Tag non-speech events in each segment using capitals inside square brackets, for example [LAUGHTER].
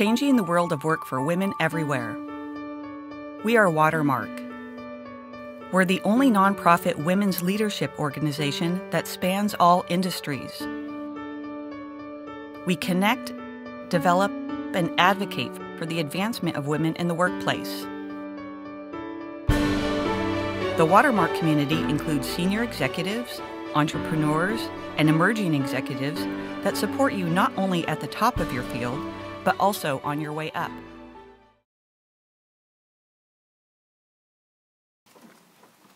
changing the world of work for women everywhere. We are Watermark. We're the only nonprofit women's leadership organization that spans all industries. We connect, develop, and advocate for the advancement of women in the workplace. The Watermark community includes senior executives, entrepreneurs, and emerging executives that support you not only at the top of your field, but also on your way up.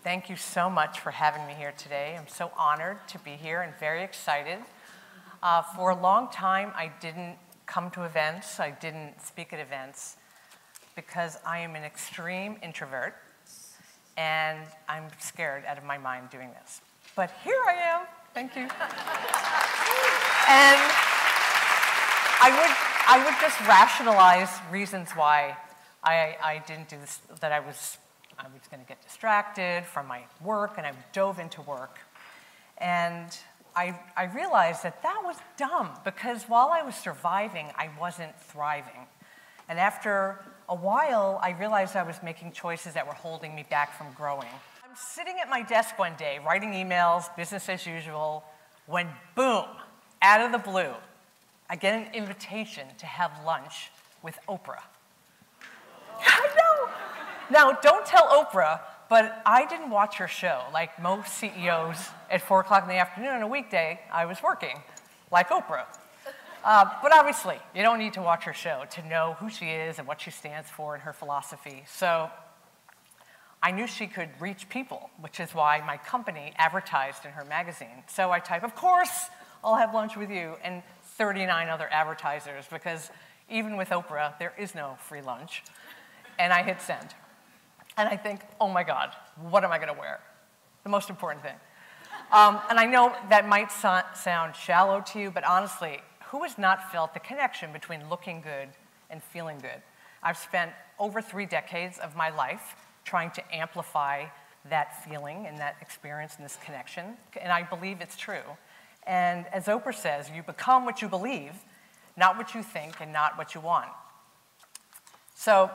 Thank you so much for having me here today. I'm so honored to be here and very excited. Uh, for a long time, I didn't come to events, I didn't speak at events because I am an extreme introvert and I'm scared out of my mind doing this. But here I am. Thank you. [LAUGHS] and I would, I would just rationalize reasons why I, I didn't do this, that I was, I was going to get distracted from my work, and I dove into work. And I, I realized that that was dumb because while I was surviving, I wasn't thriving. And after a while, I realized I was making choices that were holding me back from growing. I'm sitting at my desk one day, writing emails, business as usual, when boom, out of the blue, I get an invitation to have lunch with Oprah. [LAUGHS] I know. Now, don't tell Oprah, but I didn't watch her show. Like most CEOs at 4 o'clock in the afternoon on a weekday, I was working, like Oprah. [LAUGHS] Uh, but obviously, you don't need to watch her show to know who she is and what she stands for and her philosophy. So I knew she could reach people, which is why my company advertised in her magazine. So I type, of course, I'll have lunch with you, and 39 other advertisers, because even with Oprah, there is no free lunch. And I hit send. And I think, oh my God, what am I gonna wear? The most important thing. Um, and I know that might so sound shallow to you, but honestly, who has not felt the connection between looking good and feeling good? I've spent over three decades of my life trying to amplify that feeling and that experience and this connection, and I believe it's true. And as Oprah says, you become what you believe, not what you think and not what you want. So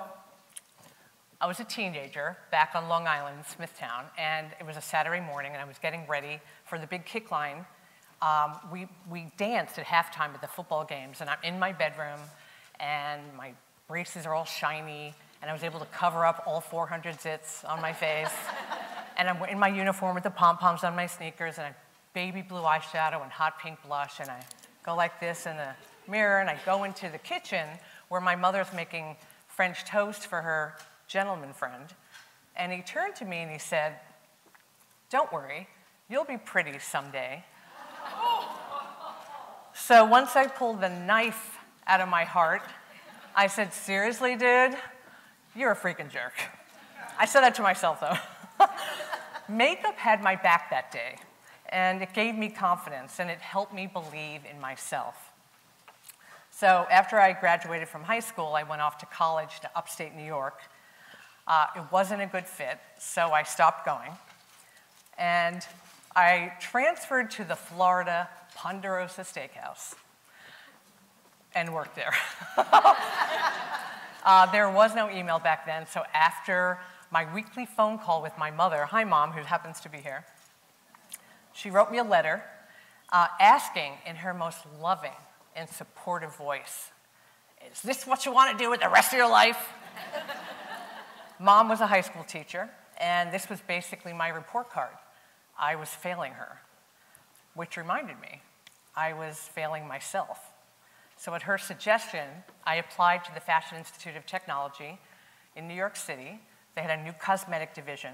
I was a teenager back on Long Island, Smithtown, and it was a Saturday morning, and I was getting ready for the big kick line um, we, we danced at halftime at the football games, and I'm in my bedroom, and my braces are all shiny, and I was able to cover up all 400 zits on my face. [LAUGHS] and I'm in my uniform with the pom poms on my sneakers, and a baby blue eyeshadow and hot pink blush, and I go like this in the mirror, and I go into the kitchen where my mother's making French toast for her gentleman friend. And he turned to me and he said, Don't worry, you'll be pretty someday. So once I pulled the knife out of my heart, I said, Seriously, dude? You're a freaking jerk. I said that to myself, though. [LAUGHS] Makeup had my back that day, and it gave me confidence, and it helped me believe in myself. So after I graduated from high school, I went off to college to upstate New York. Uh, it wasn't a good fit, so I stopped going. And I transferred to the Florida Ponderosa Steakhouse and worked there. [LAUGHS] uh, there was no email back then, so after my weekly phone call with my mother, hi mom, who happens to be here, she wrote me a letter uh, asking in her most loving and supportive voice, Is this what you want to do with the rest of your life? [LAUGHS] Mom was a high school teacher, and this was basically my report card. I was failing her, which reminded me I was failing myself. So, at her suggestion, I applied to the Fashion Institute of Technology in New York City. They had a new cosmetic division,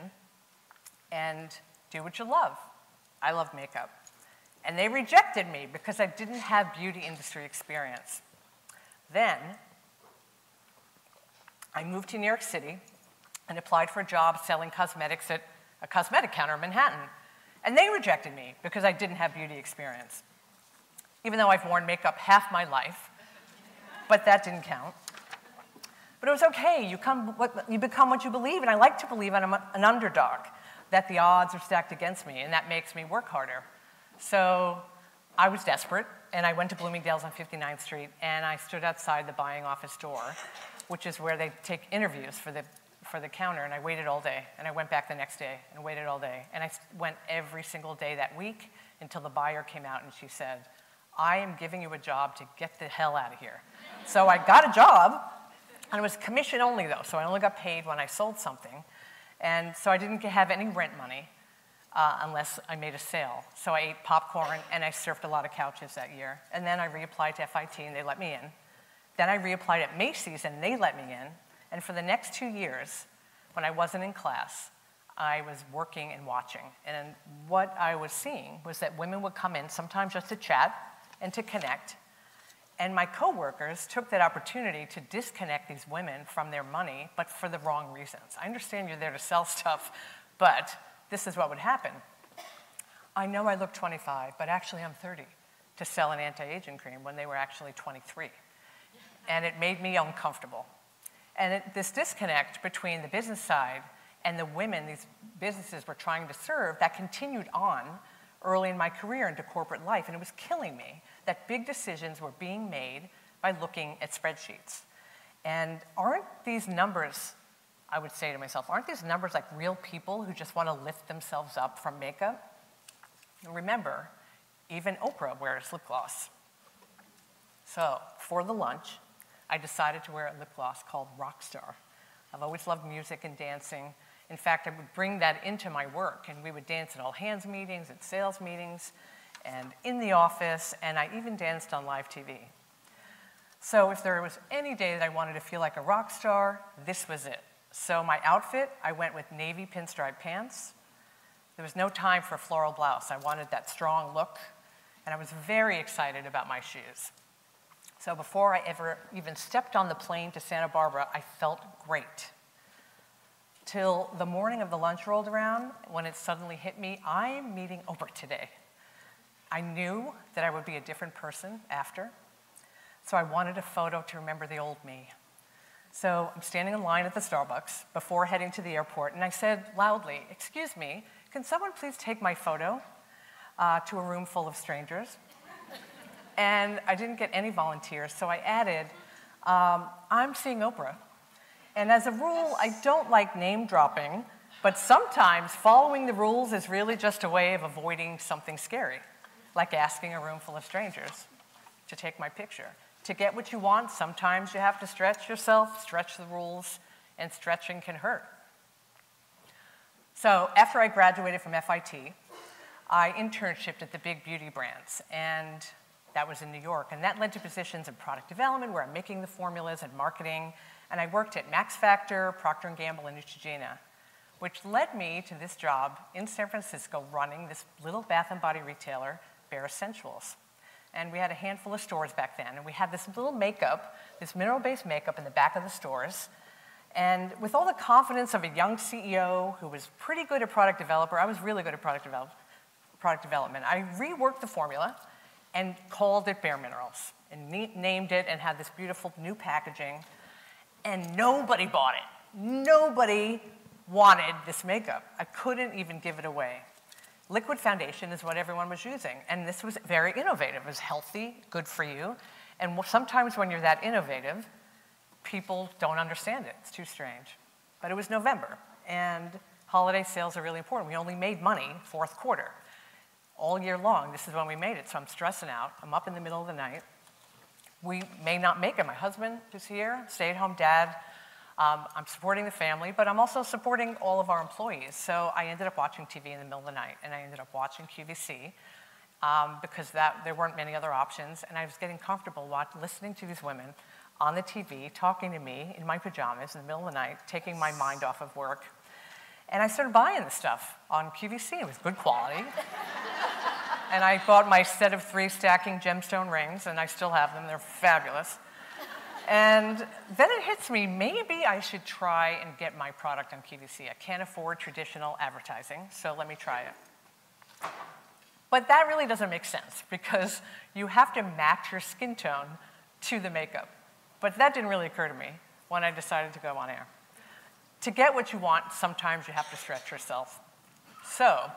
and do what you love. I love makeup. And they rejected me because I didn't have beauty industry experience. Then, I moved to New York City and applied for a job selling cosmetics at a cosmetic counter in Manhattan. And they rejected me because I didn't have beauty experience even though I've worn makeup half my life, but that didn't count. But it was okay. You, come, what, you become what you believe, and I like to believe I'm an underdog, that the odds are stacked against me, and that makes me work harder. So I was desperate, and I went to Bloomingdale's on 59th Street, and I stood outside the buying office door, which is where they take interviews for the, for the counter, and I waited all day. And I went back the next day and waited all day. And I went every single day that week until the buyer came out and she said, I am giving you a job to get the hell out of here. so I got a job, and it was commission only though, so I only got paid when I sold something. And so I didn't have any rent money uh, unless I made a sale. So I ate popcorn and I surfed a lot of couches that year. And then I reapplied to FIT and they let me in. Then I reapplied at Macy's and they let me in. And for the next two years, when I wasn't in class, I was working and watching. And what I was seeing was that women would come in, sometimes just to chat and to connect. And my coworkers took that opportunity to disconnect these women from their money, but for the wrong reasons. I understand you're there to sell stuff, but this is what would happen. I know I look 25, but actually I'm 30 to sell an anti-aging cream when they were actually 23. And it made me uncomfortable. And it, this disconnect between the business side and the women these businesses were trying to serve, that continued on early in my career into corporate life. And it was killing me that big decisions were being made by looking at spreadsheets. And aren't these numbers I would say to myself, aren't these numbers like real people who just want to lift themselves up from makeup? Remember, even Oprah wears lip gloss. So, for the lunch, I decided to wear a lip gloss called Rockstar. I've always loved music and dancing. In fact, I would bring that into my work, and we would dance at all hands meetings, at sales meetings, and in the office, and I even danced on live TV. So, if there was any day that I wanted to feel like a rock star, this was it. So my outfit, I went with navy pinstripe pants. There was no time for a floral blouse. I wanted that strong look, and I was very excited about my shoes. So before I ever even stepped on the plane to Santa Barbara, I felt great. Till the morning of the lunch rolled around, when it suddenly hit me, I'm meeting Oprah today. I knew that I would be a different person after, so I wanted a photo to remember the old me. So I'm standing in line at the Starbucks before heading to the airport, and I said loudly, Excuse me, can someone please take my photo uh, to a room full of strangers? and I didn't get any volunteers, so I added, um, I'm seeing Oprah. And as a rule, I don't like name dropping, but sometimes following the rules is really just a way of avoiding something scary, like asking a room full of strangers to take my picture to get what you want, sometimes you have to stretch yourself, stretch the rules, and stretching can hurt. So after I graduated from FIT, I internshiped at the big beauty brands, and that was in New York. And that led to positions in product development, where I'm making the formulas and marketing. And I worked at Max Factor, Procter & Gamble, and Neutrogena, which led me to this job in San Francisco running this little bath and body retailer, Bare Escentuals. and we had a handful of stores back then. And we had this little makeup, this mineral based makeup in the back of the stores. And with all the confidence of a young CEO who was pretty good at product developer, I was really good at product, develop, product development. I reworked the formula and called it Bare Minerals and named it and had this beautiful new packaging. And nobody bought it. Nobody wanted this makeup. I couldn't even give it away. Liquid foundation is what everyone was using. And this was very innovative. It was healthy, good for you. And sometimes when you're that innovative, people don't understand it. It's too strange. But it was November, and holiday sales are really important. We only made money fourth quarter. All year long, this is when we made it, so I'm stressing out. I'm up in the middle of the night. We may not make it. My husband is here, stay at home dad, um, I'm supporting the family, but I'm also supporting all of our employees. So I ended up watching TV in the middle of the night, and I ended up watching QVC um, because that, there weren't many other options, and I was getting comfortable listening to these women on the TV talking to me in my pajamas in the middle of the night, taking my mind off of work. And I started buying the stuff on QVC. It was good quality. [LAUGHS] and I bought my set of three stacking gemstone rings, and I still have them. They're fabulous. And then it hits me, maybe I should try and get my product on QVC. I can't afford traditional advertising, so let me try it. But that really doesn't make sense because you have to match your skin tone to the makeup. But that didn't really occur to me when I decided to go on air. To get what you want, sometimes you have to stretch yourself. So,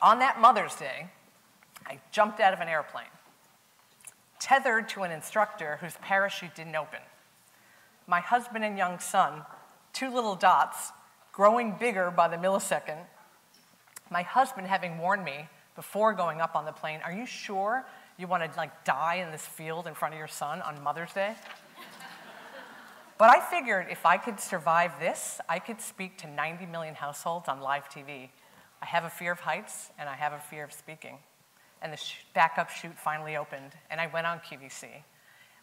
On that Mother's Day, I jumped out of an airplane, tethered to an instructor whose parachute didn't open. My husband and young son, two little dots, growing bigger by the millisecond. My husband having warned me before going up on the plane, are you sure you want to like die in this field in front of your son on Mother's Day? [LAUGHS] but I figured if I could survive this, I could speak to 90 million households on live TV. I have a fear of heights and I have a fear of speaking. And the backup chute finally opened, and I went on QVC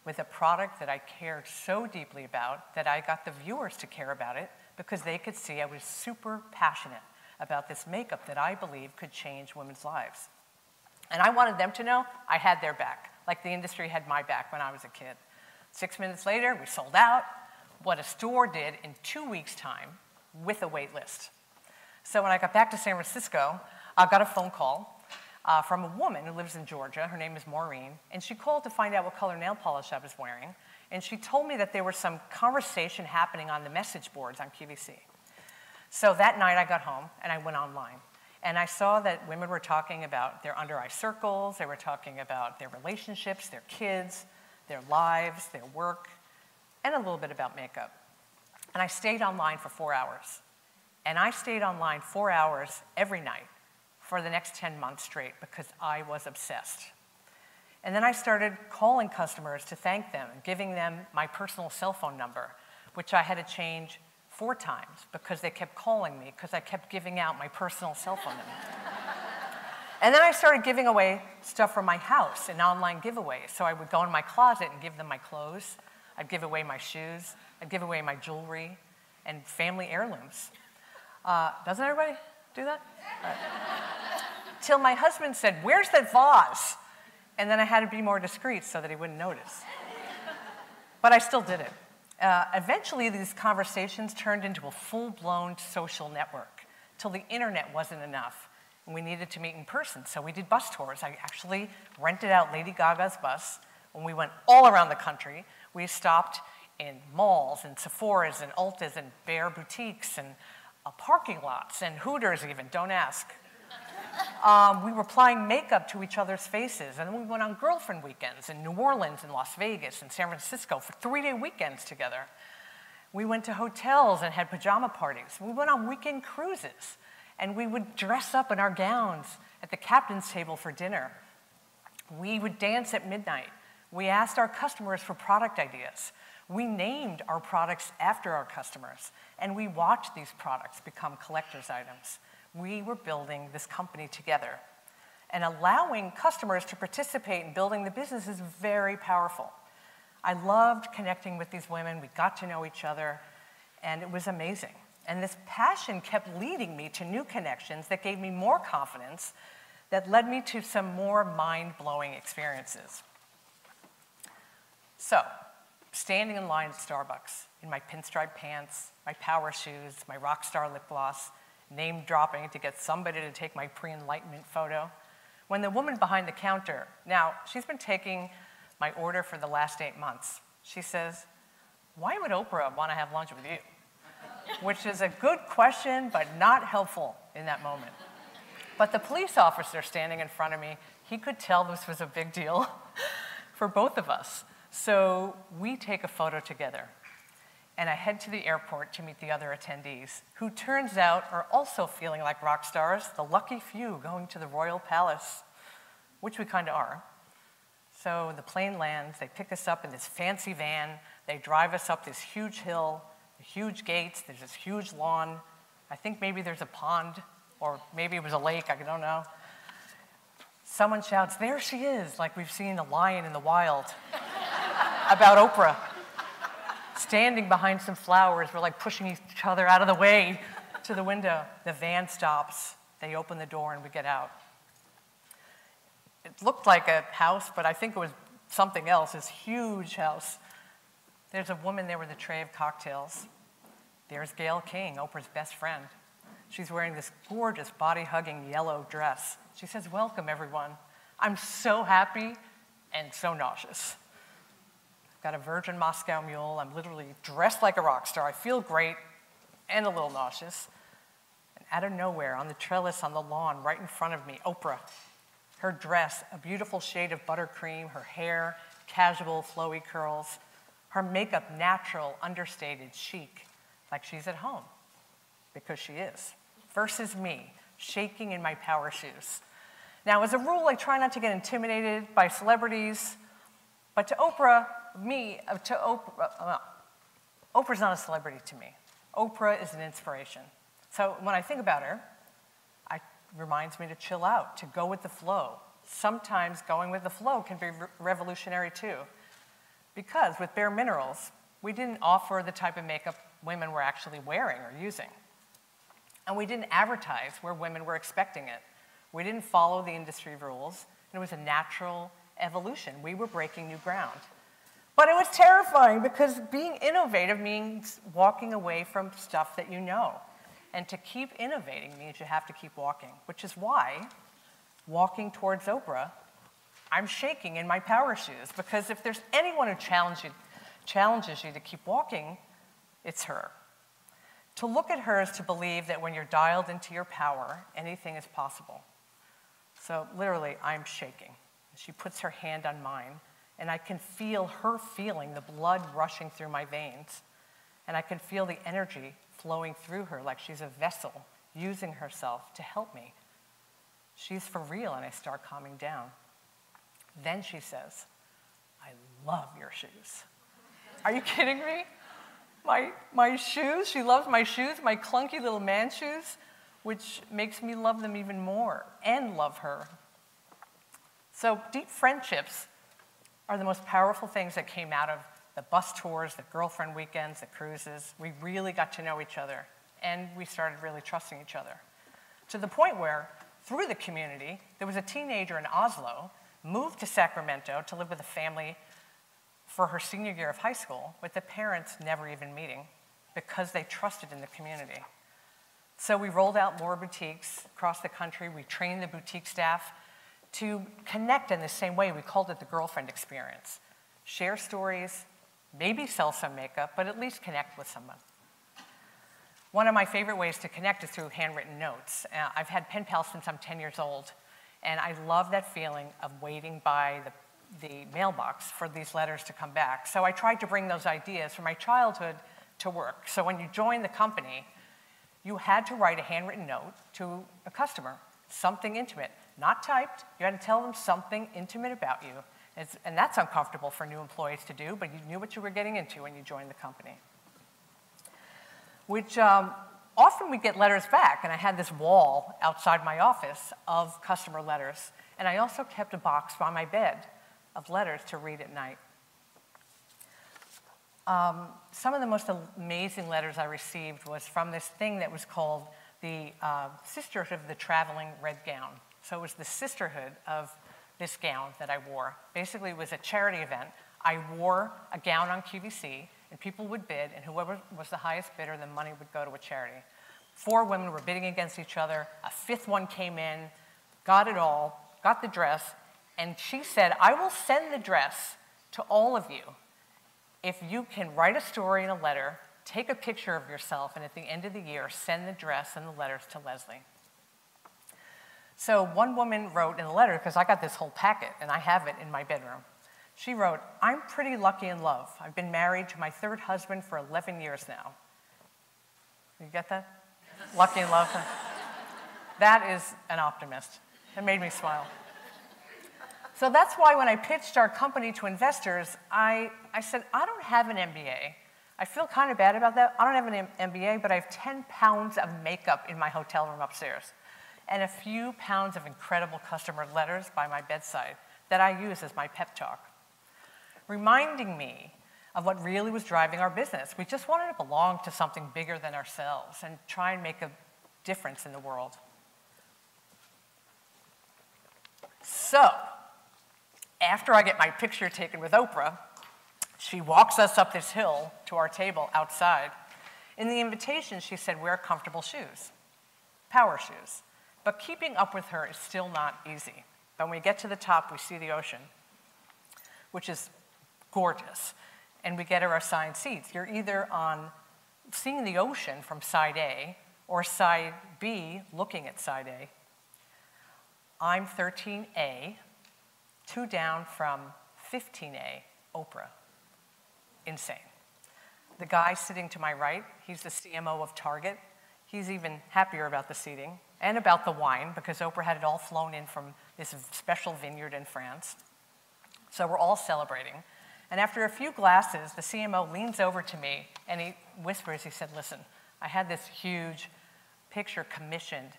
with a product that I cared so deeply about that I got the viewers to care about it because they could see I was super passionate about this makeup that I believe could change women's lives. And I wanted them to know I had their back, like the industry had my back when I was a kid. Six minutes later, we sold out, what a store did in two weeks' time with a wait list. So when I got back to San Francisco, I got a phone call uh, from a woman who lives in Georgia. Her name is Maureen, and she called to find out what color nail polish I was wearing. And she told me that there was some conversation happening on the message boards on QVC. So that night I got home and I went online. And I saw that women were talking about their under eye circles, they were talking about their relationships, their kids, their lives, their work, and a little bit about makeup. And I stayed online for four hours. And I stayed online four hours every night for the next 10 months straight because I was obsessed. And then I started calling customers to thank them giving them my personal cell phone number, which I had to change four times because they kept calling me because I kept giving out my personal cell phone number. [LAUGHS] and then I started giving away stuff from my house in online giveaways. So I would go in my closet and give them my clothes. I'd give away my shoes. I'd give away my jewelry and family heirlooms. Uh, doesn't everybody do that? Till my husband said, Where's that vase? And then I had to be more discreet so that he wouldn't notice. but I still did it. Uh, eventually, these conversations turned into a full blown social network till the internet wasn't enough. And we needed to meet in person, so we did bus tours. I actually rented out Lady Gaga's bus when we went all around the country. We stopped in malls and Sephora's and Ulta's and Bare boutiques and uh, parking lots and Hooters, even, don't ask. Um, we were applying makeup to each other's faces, and we went on girlfriend weekends in New Orleans and Las Vegas and San Francisco for three day weekends together. We went to hotels and had pajama parties. We went on weekend cruises, and we would dress up in our gowns at the captain's table for dinner. We would dance at midnight. We asked our customers for product ideas. We named our products after our customers, and we watched these products become collector's items. We were building this company together. And allowing customers to participate in building the business is very powerful. I loved connecting with these women. We got to know each other, and it was amazing. And this passion kept leading me to new connections that gave me more confidence, that led me to some more mind blowing experiences. So, standing in line at Starbucks in my pinstripe pants, my power shoes, my rock star lip gloss, name dropping to get somebody to take my pre enlightenment photo. When the woman behind the counter, now she's been taking my order for the last eight months, she says, Why would Oprah want to have lunch with you? Which is a good question, but not helpful in that moment. But the police officer standing in front of me, he could tell this was a big deal [LAUGHS] for both of us. So we take a photo together. And I head to the airport to meet the other attendees, who turns out are also feeling like rock stars, the lucky few going to the Royal Palace, which we kind of are. So the plane lands, they pick us up in this fancy van, they drive us up this huge hill, huge gates, there's this huge lawn. I think maybe there's a pond, or maybe it was a lake, I don't know. Someone shouts, There she is, like we've seen a lion in the wild about Oprah. Standing behind some flowers, we're like pushing each other out of the way to the window. The van stops, they open the door, and we get out. It looked like a house, but I think it was something else, this huge house. There's a woman there with a tray of cocktails. There's Gayle King, Oprah's best friend. She's wearing this gorgeous body hugging yellow dress. She says, Welcome, everyone. I'm so happy and so nauseous got a Virgin Moscow mule. I'm literally dressed like a rock star. I feel great and a little nauseous. And out of nowhere, on the trellis on the lawn, right in front of me, Oprah. Her dress, a beautiful shade of buttercream, her hair, casual, flowy curls, her makeup, natural, understated, chic, like she's at home, because she is, versus me, shaking in my power shoes. Now, as a rule, I try not to get intimidated by celebrities, but to Oprah, me, uh, to Oprah, uh, Oprah's not a celebrity to me. Oprah is an inspiration. So when I think about her, it reminds me to chill out, to go with the flow. Sometimes going with the flow can be re revolutionary too. Because with Bare Minerals, we didn't offer the type of makeup women were actually wearing or using. And we didn't advertise where women were expecting it. We didn't follow the industry rules. It was a natural evolution. We were breaking new ground. But it was terrifying because being innovative means walking away from stuff that you know. And to keep innovating means you have to keep walking, which is why walking towards Oprah, I'm shaking in my power shoes because if there's anyone who you, challenges you to keep walking, it's her. To look at her is to believe that when you're dialed into your power, anything is possible. So literally, I'm shaking. She puts her hand on mine, and I can feel her feeling the blood rushing through my veins. And I can feel the energy flowing through her like she's a vessel using herself to help me. She's for real, and I start calming down. Then she says, I love your shoes. Are you kidding me? My, my shoes, she loves my shoes, my clunky little man shoes, which makes me love them even more and love her. So, deep friendships are the most powerful things that came out of the bus tours, the girlfriend weekends, the cruises. We really got to know each other, and we started really trusting each other. To the point where, through the community, there was a teenager in Oslo, moved to Sacramento to live with a family for her senior year of high school, with the parents never even meeting because they trusted in the community. So we rolled out more boutiques across the country. We trained the boutique staff to connect in the same way. We called it the girlfriend experience. Share stories, maybe sell some makeup, but at least connect with someone. One of my favorite ways to connect is through handwritten notes. Uh, I've had pen pals since I'm 10 years old, and I love that feeling of waiting by the the mailbox for these letters to come back. So I tried to bring those ideas from my childhood to work. So when you joined the company, you had to write a handwritten note to a customer, something intimate, not typed. You had to tell them something intimate about you. It's, and that's uncomfortable for new employees to do, but you knew what you were getting into when you joined the company. Which um, often we get letters back, and I had this wall outside my office of customer letters. And I also kept a box by my bed of letters to read at night. Um, some of the most amazing letters I received was from this thing that was called the uh, Sisterhood of the Traveling Red Gown. So it was the sisterhood of this gown that I wore. Basically, it was a charity event. I wore a gown on QVC, and people would bid, and whoever was the highest bidder, the money would go to a charity. Four women were bidding against each other. A fifth one came in, got it all, got the dress, and she said, I will send the dress to all of you if you can write a story in a letter, take a picture of yourself, and at the end of the year, send the dress and the letters to Leslie. So one woman wrote in a letter, because I got this whole packet and I have it in my bedroom. She wrote, I'm pretty lucky in love. I've been married to my third husband for 11 years now. You get that? lucky in love. [LAUGHS] that is an optimist. It made me smile. So that's why when I pitched our company to investors, I, I said, I don't have an MBA. I feel kind of bad about that. I don't have an MBA, but I have 10 pounds of makeup in my hotel room upstairs and a few pounds of incredible customer letters by my bedside that I use as my pep talk, reminding me of what really was driving our business. We just wanted to belong to something bigger than ourselves and try and make a difference in the world. So, after I get my picture taken with Oprah, she walks us up this hill to our table outside. In the invitation, she said, wear comfortable shoes, power shoes. But keeping up with her is still not easy. When we get to the top, we see the ocean, which is gorgeous. And we get our assigned seats. You're either on seeing the ocean from side A, or side B looking at side A. I'm 13A, two down from 15A, Oprah. Insane. The guy sitting to my right, he's the CMO of Target. He's even happier about the seating and about the wine because Oprah had it all flown in from this special vineyard in France. So we're all celebrating. And after a few glasses, the CMO leans over to me and he whispers, he said, Listen, I had this huge picture commissioned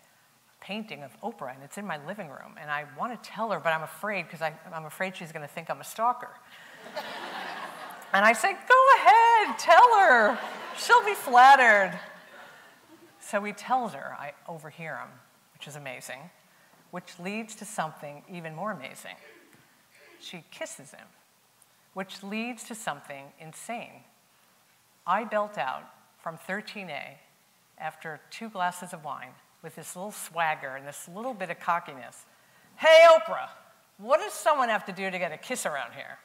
painting of Oprah, and it's in my living room. And I want to tell her, but I'm afraid because I'm afraid she's going to think I'm a stalker. And I say, Go ahead, tell her. She'll be flattered. So he tells her, I overhear him, which is amazing, which leads to something even more amazing. She kisses him, which leads to something insane. I belt out from 13A after two glasses of wine with this little swagger and this little bit of cockiness. Hey, Oprah, what does someone have to do to get a kiss around here?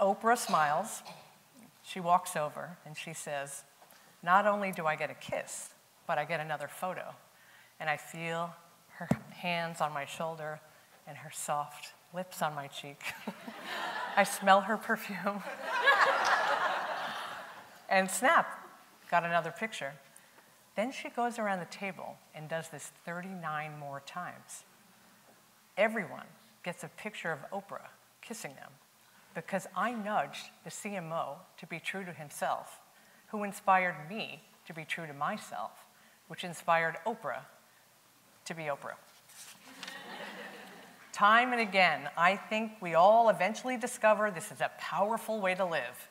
Oprah smiles. She walks over and she says, Not only do I get a kiss, but I get another photo. And I feel her hands on my shoulder and her soft lips on my cheek. [LAUGHS] I smell her perfume. [LAUGHS] and snap, got another picture. Then she goes around the table and does this 39 more times. Everyone gets a picture of Oprah kissing them because I nudged the CMO to be true to himself, who inspired me to be true to myself, which inspired Oprah to be Oprah. [LAUGHS] Time and again, I think we all eventually discover this is a powerful way to live.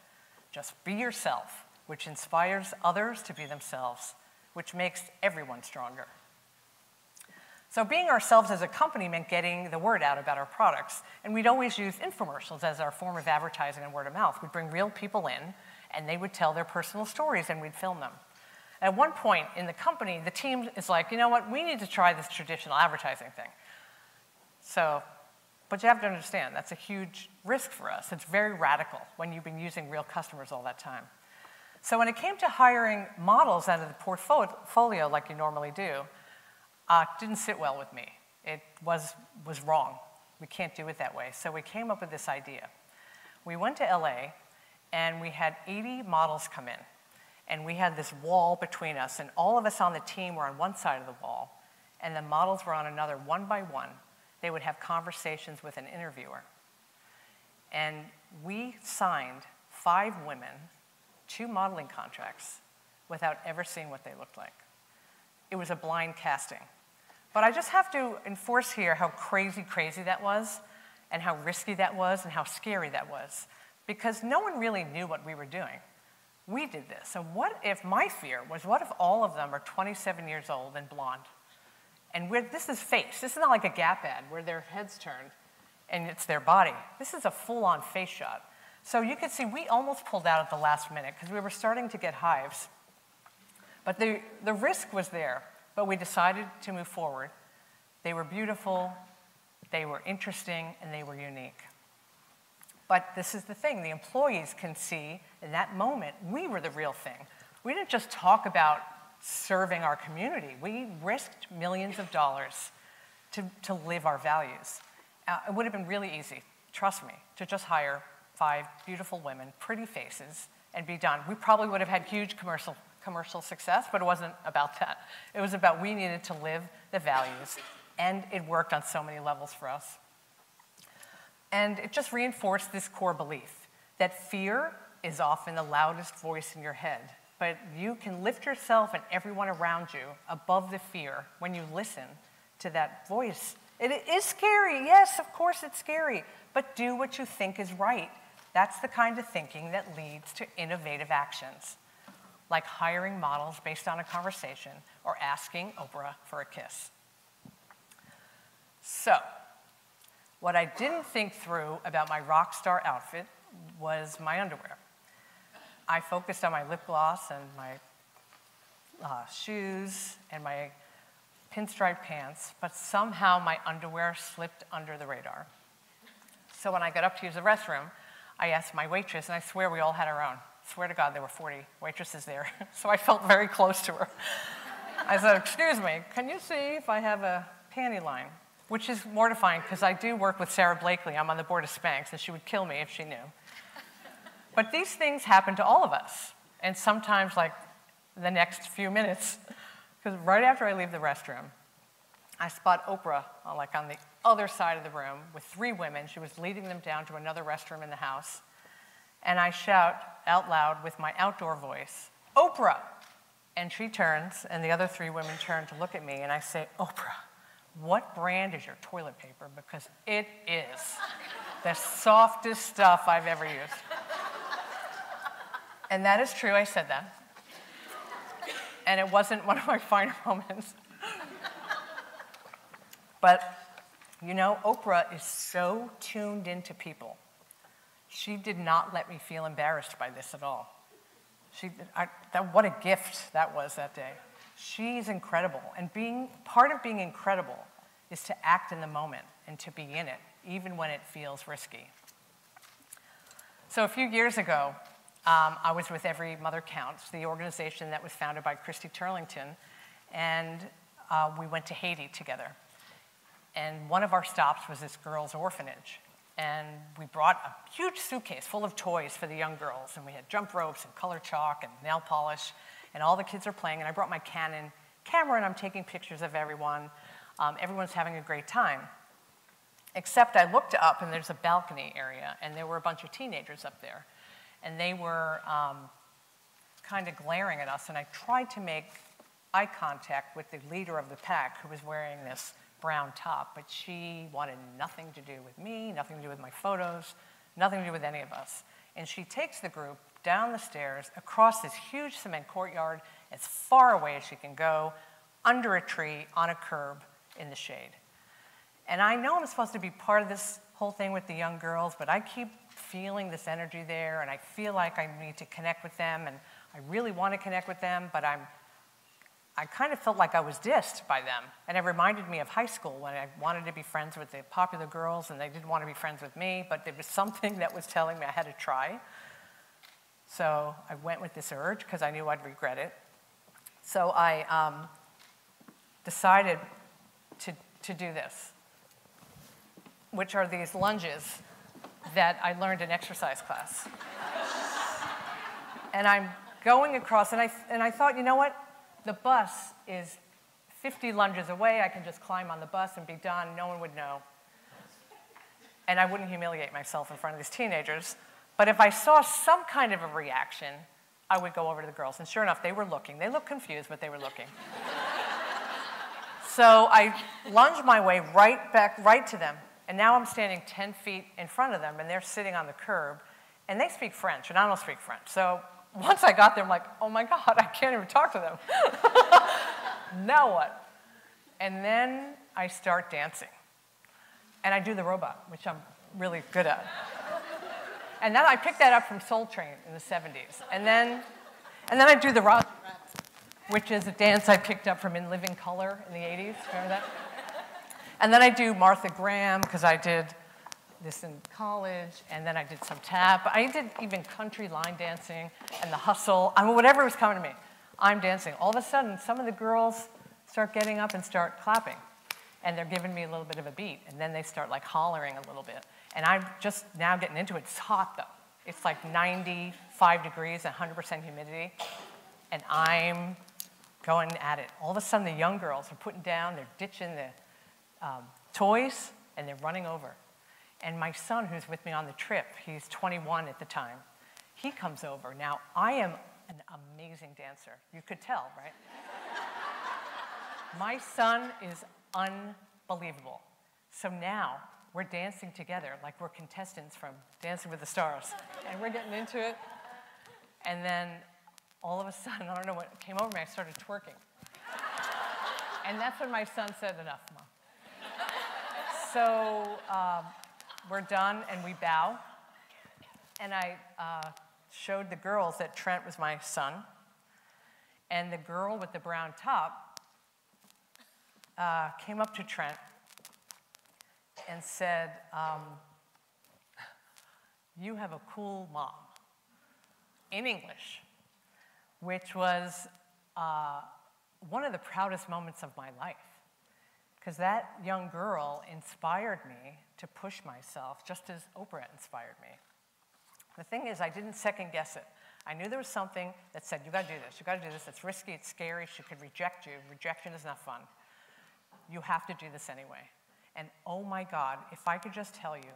Just be yourself which inspires others to be themselves, which makes everyone stronger. So, being ourselves as a company meant getting the word out about our products. And we'd always use infomercials as our form of advertising and word of mouth. We'd bring real people in, and they would tell their personal stories, and we'd film them. At one point in the company, the team is like, you know what, we need to try this traditional advertising thing. So, but you have to understand, that's a huge risk for us. It's very radical when you've been using real customers all that time. So when it came to hiring models out of the portfolio like you normally do, uh, didn't sit well with me. It was, was wrong. We can't do it that way. So we came up with this idea. We went to LA and we had 80 models come in. And we had this wall between us, and all of us on the team were on one side of the wall, and the models were on another, one by one. They would have conversations with an interviewer. And we signed five women two modeling contracts without ever seeing what they looked like. It was a blind casting. But I just have to enforce here how crazy, crazy that was, and how risky that was, and how scary that was, because no one really knew what we were doing. We did this. So, what if my fear was what if all of them are 27 years old and blonde? And this is face. This is not like a Gap ad where their head's turned and it's their body. This is a full on face shot. So you can see we almost pulled out at the last minute because we were starting to get hives. But the, the risk was there, but we decided to move forward. They were beautiful, they were interesting, and they were unique. But this is the thing the employees can see in that moment we were the real thing. We didn't just talk about serving our community, we risked millions of dollars to, to live our values. Uh, it would have been really easy, trust me, to just hire five beautiful women, pretty faces, and be done. We probably would have had huge commercial, commercial success, but it wasn't about that. It was about we needed to live the values, and it worked on so many levels for us. And it just reinforced this core belief that fear is often the loudest voice in your head, but you can lift yourself and everyone around you above the fear when you listen to that voice. It is scary, yes, of course it's scary, but do what you think is right that's the kind of thinking that leads to innovative actions, like hiring models based on a conversation or asking Oprah for a kiss. So, what I didn't think through about my rock star outfit was my underwear. I focused on my lip gloss and my uh, shoes and my pinstripe pants, but somehow my underwear slipped under the radar. So when I got up to use the restroom, I asked my waitress, and I swear we all had our own. Swear to God, there were 40 waitresses there, [LAUGHS] so I felt very close to her. I said, Excuse me, can you see if I have a panty line? Which is mortifying because I do work with Sara Blakely. I'm on the board of Spanx, and she would kill me if she knew. But these things happen to all of us, and sometimes, like the next few minutes, because right after I leave the restroom, I spot Oprah, uh, like on the other side of the room, with three women. She was leading them down to another restroom in the house. And I shout out loud with my outdoor voice, Oprah! And she turns, and the other three women turn to look at me, and I say, Oprah, what brand is your toilet paper? Because it is the softest stuff I've ever used. And that is true, I said that. And it wasn't one of my [LAUGHS] finer moments. But, you know, Oprah is so tuned into people. She did not let me feel embarrassed by this at all. She, I, that, what a gift that was that day. She's incredible. And being, part of being incredible is to act in the moment and to be in it, even when it feels risky. So a few years ago, um, I was with Every Mother Counts, the organization that was founded by Christy Turlington, and uh, we went to Haiti together. And one of our stops was this girls' orphanage. And we brought a huge suitcase full of toys for the young girls. And we had jump ropes and color chalk and nail polish. And all the kids are playing. And I brought my Canon camera and I'm taking pictures of everyone. Um, everyone's having a great time. Except I looked up and there's a balcony area. And there were a bunch of teenagers up there. And they were um, kind of glaring at us. And I tried to make eye contact with the leader of the pack who was wearing this brown top, but she wanted nothing to do with me, nothing to do with my photos, nothing to do with any of us. And she takes the group down the stairs, across this huge cement courtyard, as far away as she can go, under a tree, on a curb, in the shade. And I know I'm supposed to be part of this whole thing with the young girls, but I keep feeling this energy there, and I feel like I need to connect with them, and I really want to connect with them, but I'm I kind of felt like I was dissed by them. And it reminded me of high school when I wanted to be friends with the popular girls and they didn't want to be friends with me, but there was [LAUGHS] something that was telling me I had to try. So I went with this urge because I knew I'd regret it. So I um, decided to, to do this, which are these lunges that I learned in exercise class. [LAUGHS] and I'm going across, and I, and I thought, you know what? The bus is 50 lunges away. I can just climb on the bus and be done. No one would know. And I wouldn't humiliate myself in front of these teenagers. But if I saw some kind of a reaction, I would go over to the girls. And sure enough, they were looking. They looked confused, but they were looking. so I lunged my way right back, right to them. And now I'm standing 10 feet in front of them, and they're sitting on the curb. And they speak French, and I don't speak French. So once I got there, I'm like, oh my God, I can't even talk to them. [LAUGHS] now what? And then I start dancing. And I do the robot, which I'm really good at. And then I picked that up from Soul Train in the 70s. And then, and then I do the rock, which is a dance I picked up from In Living Color in the 80s. Remember that? And then I do Martha Graham, because I did this in college, and then I did some tap. I did even country line dancing and the hustle. I mean, whatever was coming to me, I'm dancing. All of a sudden, some of the girls start getting up and start clapping, and they're giving me a little bit of a beat, and then they start like hollering a little bit. And I'm just now getting into it. It's hot though. It's like 95 degrees, 100% humidity, and I'm going at it. All of a sudden, the young girls are putting down, they're ditching the um, toys, and they're running over. And my son, who's with me on the trip, he's 21 at the time, he comes over. Now, I am an amazing dancer. You could tell, right? my son is unbelievable. So now we're dancing together like we're contestants from Dancing with the Stars. And we're getting into it. And then all of a sudden, I don't know what came over me, I started twerking. And that's when my son said, Enough, mom. So um, we're done and we bow. And I uh, showed the girls that Trent was my son. And the girl with the brown top uh, came up to Trent and said, um, You have a cool mom. in English, which was uh, one of the proudest moments of my life. Because that young girl inspired me to push myself, just as Oprah inspired me. The thing is, I didn't second guess it. I knew there was something that said, you gotta do this, you gotta do this, it's risky, it's scary, she could reject you. Rejection is not fun. You have to do this anyway. And oh my God, if I could just tell you,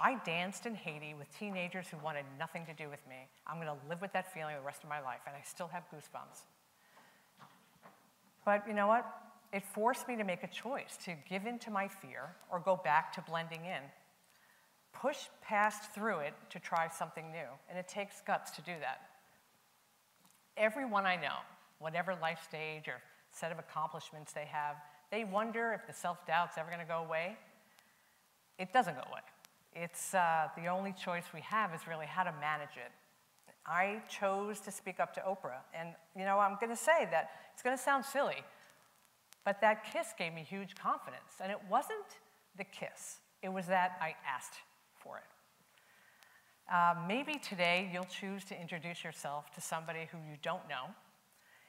I danced in Haiti with teenagers who wanted nothing to do with me. I'm gonna live with that feeling the rest of my life, and I still have goosebumps. But you know what? It forced me to make a choice to give in to my fear or go back to blending in. Push past through it to try something new, and it takes guts to do that. Everyone I know, whatever life stage or set of accomplishments they have, they wonder if the self doubt's ever going to go away. It doesn't go away. It's uh, the only choice we have is really how to manage it. I chose to speak up to Oprah, and you know, I'm going to say that it's going to sound silly, but that kiss gave me huge confidence. And it wasn't the kiss, it was that I asked for it. Uh, maybe today you'll choose to introduce yourself to somebody who you don't know,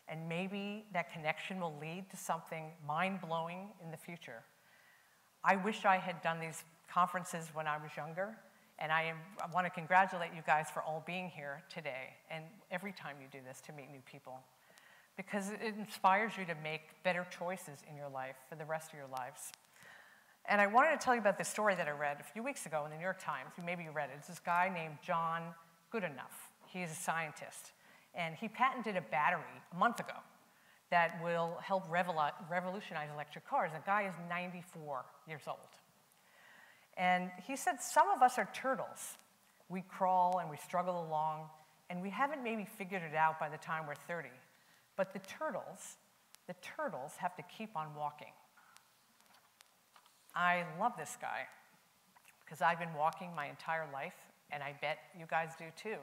and maybe that connection will lead to something mind blowing in the future. I wish I had done these conferences when I was younger, and I, am, I want to congratulate you guys for all being here today and every time you do this to meet new people because it inspires you to make better choices in your life for the rest of your lives. And I wanted to tell you about this story that I read a few weeks ago in the New York Times. Maybe you read it. It's this guy named John Goodenough. He's a scientist. And he patented a battery a month ago that will help revolutionize electric cars. The guy is 94 years old. And he said, Some of us are turtles. We crawl and we struggle along, and we haven't maybe figured it out by the time we're 30. But the turtles, the turtles have to keep on walking. I love this guy because I've been walking my entire life, and I bet you guys do too,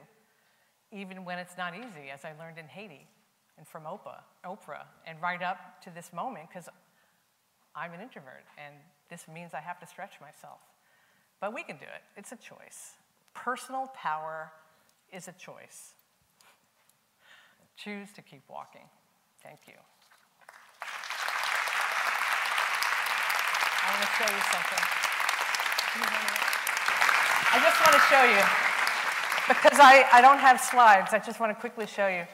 even when it's not easy, as I learned in Haiti and from Oprah, Oprah and right up to this moment, because I'm an introvert, and this means I have to stretch myself. But we can do it. It's a choice. Personal power is a choice. Choose to keep walking. Thank you. I want to show you something. I just want to show you, because I, I don't have slides, I just want to quickly show you.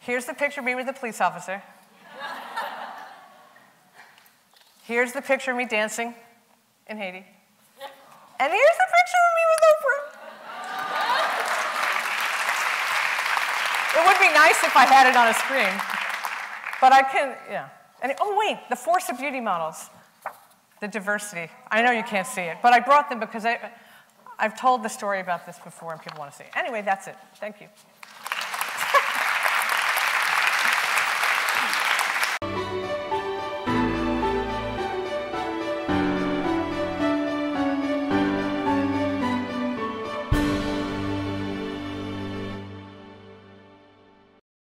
Here's the picture of me with the police officer. Here's the picture of me dancing in Haiti. And here's the picture of me with Oprah. It would be nice if I had it on a screen, but I can, yeah. And, oh, wait, the force of beauty models, the diversity. I know you can't see it, but I brought them because I, I've told the story about this before and people want to see it. Anyway, that's it. Thank you.